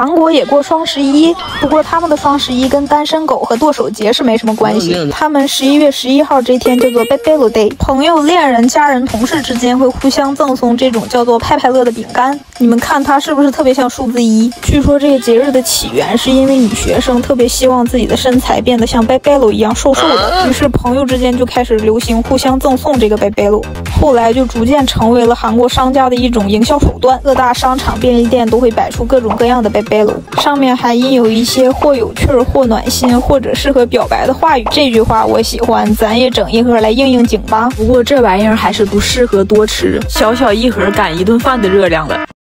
韩国也过双十一，不过他们的双十一跟单身狗和剁手节是没什么关系。他们十一月十一号这天叫做 b a b y l o Day，朋友、恋人、家人、同事之间会互相赠送这种叫做派派乐的饼干。你们看它是不是特别像数字一？据说这个节日的起源是因为女学生特别希望自己的身材变得像 b a b y l o 一样瘦瘦的，于是朋友之间就开始流行互相赠送这个 b a b y l o 后来就逐渐成为了韩国商家的一种营销手段，各大商场、便利店都会摆出各种各样的 b a b y l o 上面还印有一些或有趣儿、或暖心、或者适合表白的话语。这句话我喜欢，咱也整一盒来应应景吧。不过这玩意儿还是不适合多吃，小小一盒赶一顿饭的热量了。